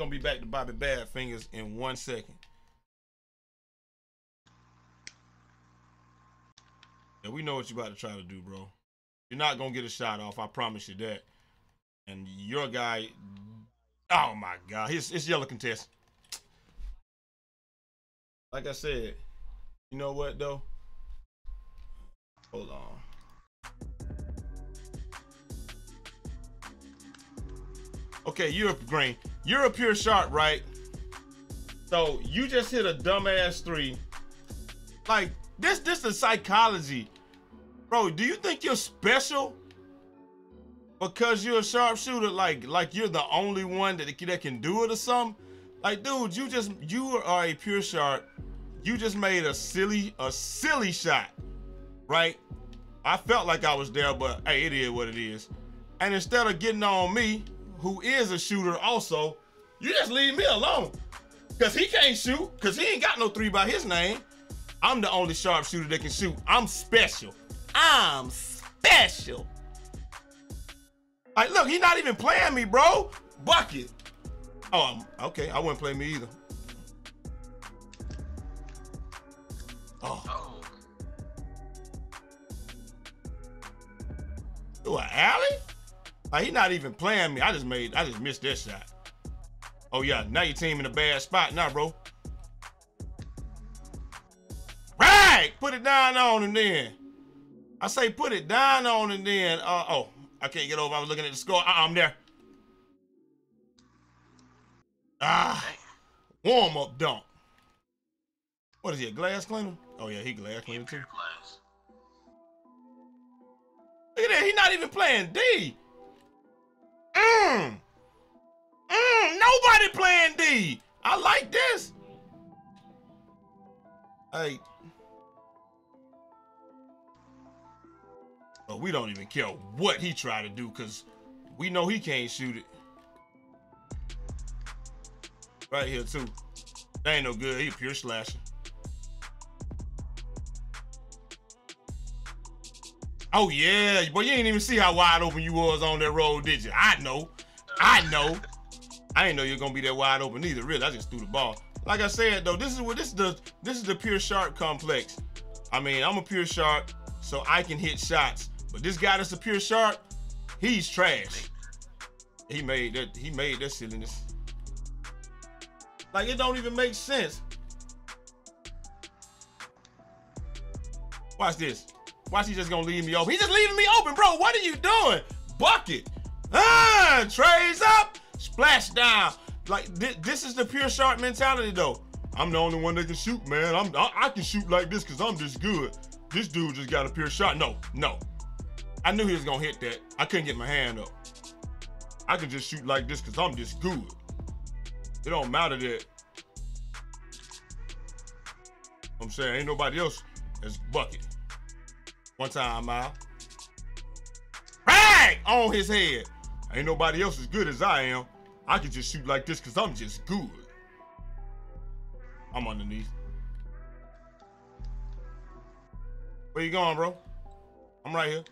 Gonna be back to Bobby Badfingers in one second. Yeah, we know what you're about to try to do, bro. You're not gonna get a shot off. I promise you that. And your guy, oh my God, it's, it's yellow contest. Like I said, you know what though? Hold on. Okay, you're green. You're a pure shot, right? So you just hit a dumbass three. Like this, this is psychology, bro. Do you think you're special because you're a sharpshooter? Like, like you're the only one that that can do it or something? Like, dude, you just you are a pure shot. You just made a silly, a silly shot, right? I felt like I was there, but hey, it is what it is. And instead of getting on me, who is a shooter also, you just leave me alone. Cause he can't shoot, cause he ain't got no three by his name. I'm the only sharpshooter that can shoot. I'm special. I'm special. Like, look, he's not even playing me, bro. Bucket. Oh, okay. I wouldn't play me either. Oh. Oh, an alley? Like, he not even playing me. I just made, I just missed this shot. Oh, yeah. Now your team in a bad spot now, bro. Right! Put it down on and then. I say put it down on and then. Uh, oh, I can't get over. I was looking at the score. Uh, I'm there. Ah, warm up dunk. What is he, a glass cleaner? Oh yeah, he glass cleaner too. Look at that, he not even playing D. Mmm. Mmm, nobody playing D. I like this. Hey. But we don't even care what he try to do because we know he can't shoot it. Right here too. That ain't no good. He a pure slasher. Oh yeah, but you ain't even see how wide open you was on that road, did you? I know. I know. I ain't know you're gonna be that wide open either. Really, I just threw the ball. Like I said though, this is what this is the this is the pure sharp complex. I mean, I'm a pure sharp, so I can hit shots. But this guy that's a pure sharp, he's trash. He made that he made that silliness. Like it don't even make sense. Watch this. Watch he just gonna leave me open. He just leaving me open, bro. What are you doing? Bucket. Ah, trays up, splash down. Like th this is the pure sharp mentality though. I'm the only one that can shoot, man. I'm I, I can shoot like this because I'm just good. This dude just got a pure shot. No, no. I knew he was gonna hit that. I couldn't get my hand up. I can just shoot like this because I'm just good. It don't matter that. I'm saying ain't nobody else as bucket. One time out. Right on his head. Ain't nobody else as good as I am. I can just shoot like this because I'm just good. I'm underneath. Where you going, bro? I'm right here.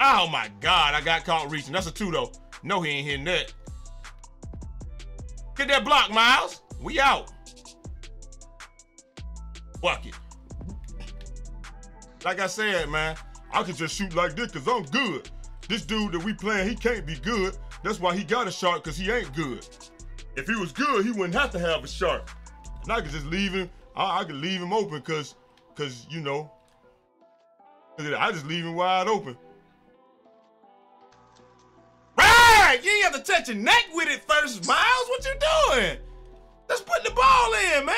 Oh my God, I got caught reaching. That's a two though. No, he ain't hitting that. Get that block, Miles. We out. Bucket. Like I said, man, I could just shoot like this because I'm good. This dude that we playing, he can't be good. That's why he got a shot because he ain't good. If he was good, he wouldn't have to have a shot. And I could just leave him. I, I could leave him open because, because you know, I just leave him wide open. Right! You ain't have to touch your neck with it first, Miles. What you doing? Let's put the ball in, man.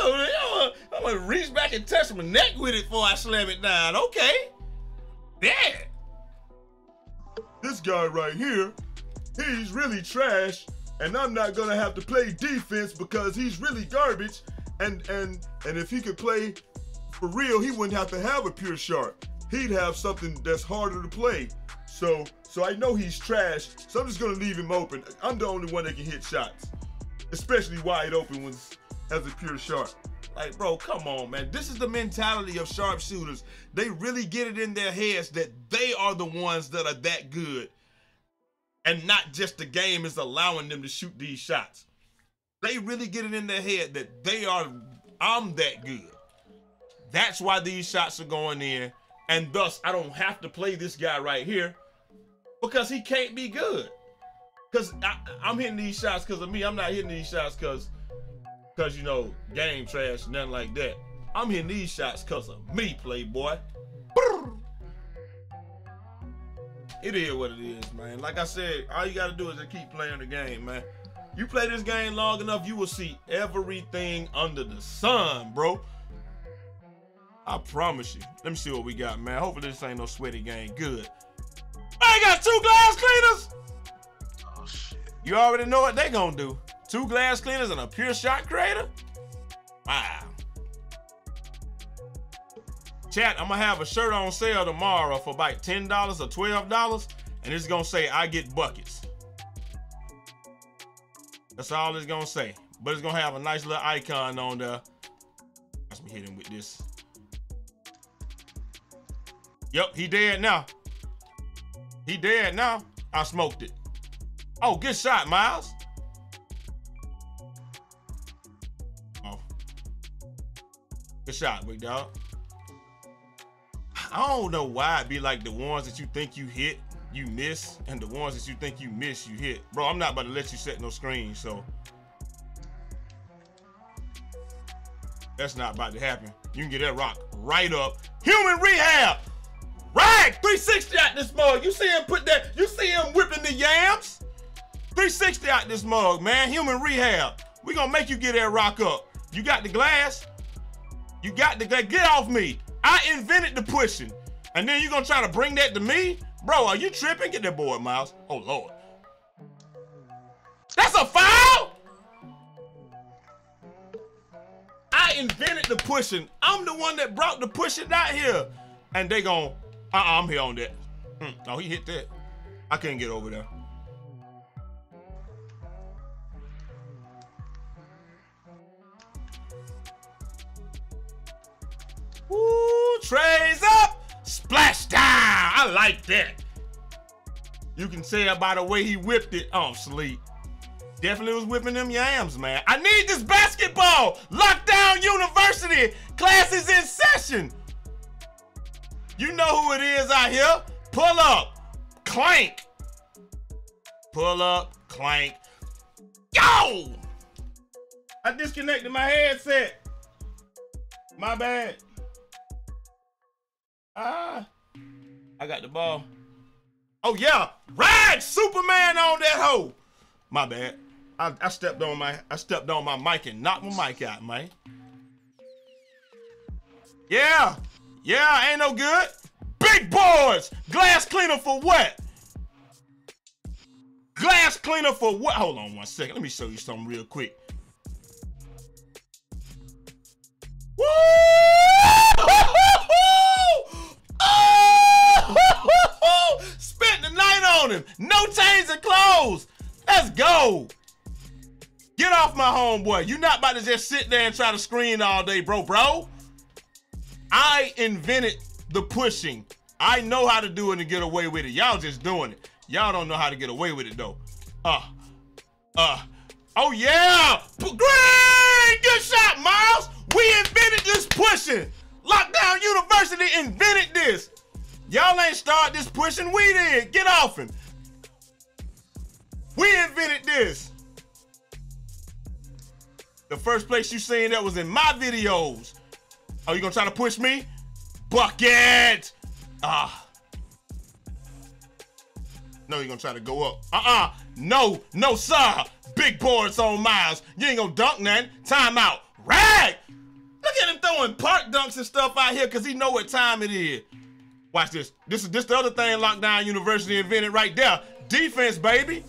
Ew, ew, I'm gonna reach back and touch my neck with it before I slam it down. Okay. Yeah. This guy right here, he's really trash, and I'm not gonna have to play defense because he's really garbage. And and and if he could play for real, he wouldn't have to have a pure sharp. He'd have something that's harder to play. So so I know he's trash. So I'm just gonna leave him open. I'm the only one that can hit shots especially wide open ones as a pure sharp. Like, bro, come on, man. This is the mentality of sharpshooters. They really get it in their heads that they are the ones that are that good. and not just the game is allowing them to shoot these shots. They really get it in their head that they are, I'm that good. That's why these shots are going in. And thus, I don't have to play this guy right here because he can't be good. Because I'm hitting these shots because of me. I'm not hitting these shots because, because you know, game trash, nothing like that. I'm hitting these shots because of me, playboy. It is what it is, man. Like I said, all you got to do is just keep playing the game, man. You play this game long enough, you will see everything under the sun, bro. I promise you. Let me see what we got, man. Hopefully this ain't no sweaty game. Good. I got two glass cleaners. Oh shit. You already know what they gonna do. Two glass cleaners and a pure shot creator? Wow. Chat, I'm gonna have a shirt on sale tomorrow for about $10 or $12, and it's gonna say I get buckets. That's all it's gonna say. But it's gonna have a nice little icon on there. Let me hit him with this. Yep, he dead now. He dead now. I smoked it. Oh, good shot, Miles. Shot, big dog. I don't know why it be like the ones that you think you hit, you miss, and the ones that you think you miss, you hit. Bro, I'm not about to let you set no screen, so. That's not about to happen. You can get that rock right up. Human rehab! Right! 360 out this mug. You see him put that, you see him whipping the yams? 360 out this mug, man. Human rehab. We gonna make you get that rock up. You got the glass? You got to. Get off me. I invented the pushing. And then you're gonna try to bring that to me? Bro, are you tripping? Get that boy, Miles. Oh, Lord. That's a foul? I invented the pushing. I'm the one that brought the pushing out here. And they gon' uh-uh, I'm here on that. Hmm. Oh, he hit that. I couldn't get over there. Trays up, splash down. I like that. You can tell by the way he whipped it. Oh, sleep. Definitely was whipping them yams, man. I need this basketball. Lockdown University. Classes in session. You know who it is out here. Pull up. Clank. Pull up. Clank. Yo! I disconnected my headset. My bad. Ah, I got the ball. Oh yeah, ride Superman on that hoe. My bad. I, I stepped on my I stepped on my mic and knocked my mic out, man. Yeah, yeah, ain't no good. Big boards, glass cleaner for what? Glass cleaner for what? Hold on one second. Let me show you something real quick. Woo! On him. No chains and clothes. Let's go. Get off my homeboy. You're not about to just sit there and try to screen all day, bro, bro. I invented the pushing. I know how to do it and get away with it. Y'all just doing it. Y'all don't know how to get away with it, though. Uh, uh, oh, yeah. Great! Good shot, Miles. We invented this pushing. Lockdown University invented this. Y'all ain't start this pushing, we did. Get off him. We invented this. The first place you seen that was in my videos. Oh, you gonna try to push me? Bucket! Ah. No, you're gonna try to go up. Uh-uh. No, no, sir. Big boards on Miles. You ain't gonna dunk nothing. Time out. Rag! Look at him throwing park dunks and stuff out here because he know what time it is. Watch this. This is this the other thing Lockdown University invented right there. Defense, baby.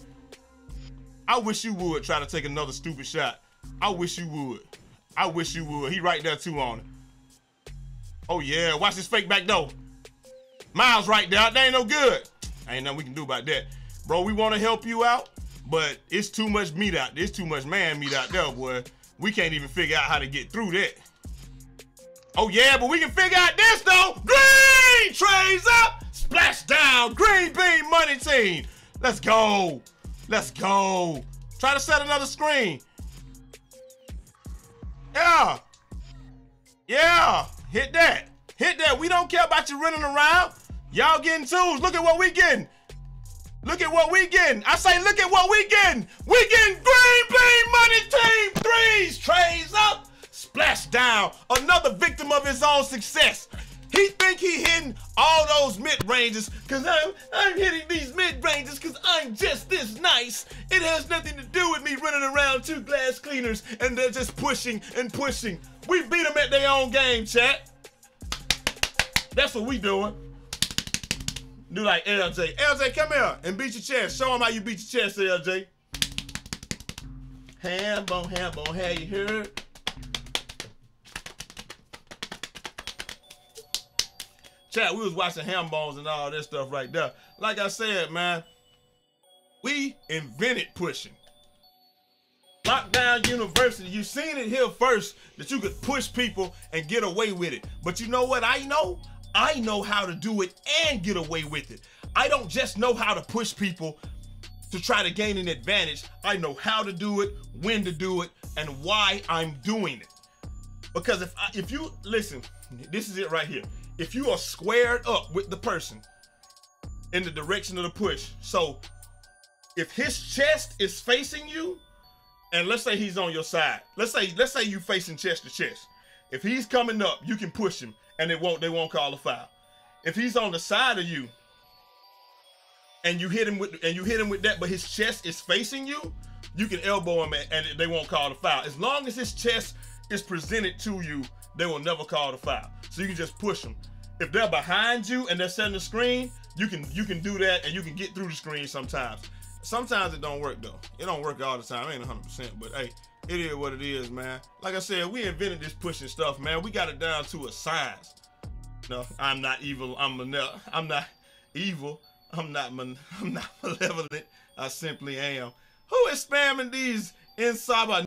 I wish you would try to take another stupid shot. I wish you would. I wish you would. He right there too on it. Oh yeah, watch this fake back though. Miles right there. That ain't no good. Ain't nothing we can do about that. Bro, we want to help you out, but it's too much meat out. There's too much man meat out there, boy. We can't even figure out how to get through that. Oh yeah, but we can figure out this though. Green trays up, splash down, green bean money team. Let's go. Let's go. Try to set another screen. Yeah. Yeah. Hit that. Hit that. We don't care about you running around. Y'all getting twos. Look at what we getting. Look at what we getting. I say, look at what we getting. We getting green bean money team threes. Trays up. Splash down. Another victim of his own success. He think he hitting all those mid ranges because I'm I'm hitting these mid ranges because I'm just this nice. It has nothing to do with me running around two glass cleaners and they're just pushing and pushing. We beat them at their own game, chat. That's what we doing. Do like LJ. LJ, come here and beat your chest. Show them how you beat your chest, LJ. Ham bone, ham bone, have you heard? Chat, we was watching ham bones and all that stuff right there. Like I said, man, we invented pushing. Lockdown University, you seen it here first that you could push people and get away with it. But you know what I know? I know how to do it and get away with it. I don't just know how to push people to try to gain an advantage. I know how to do it, when to do it, and why I'm doing it. Because if I, if you listen, this is it right here if you are squared up with the person in the direction of the push, so if his chest is facing you, and let's say he's on your side, let's say let's say you facing chest to chest. If he's coming up, you can push him, and it won't they won't call a foul. If he's on the side of you, and you hit him with and you hit him with that, but his chest is facing you, you can elbow him and they won't call the foul. As long as his chest is presented to you, they will never call the foul. So you can just push them if they're behind you and they're setting the screen, you can you can do that and you can get through the screen sometimes. Sometimes it don't work though. It don't work all the time. It ain't 100%, but hey, it is what it is, man. Like I said, we invented this pushing stuff, man. We got it down to a science. No, I'm not evil. I'm I'm not evil. I'm not I'm not malevolent. I simply am. Who is spamming these inside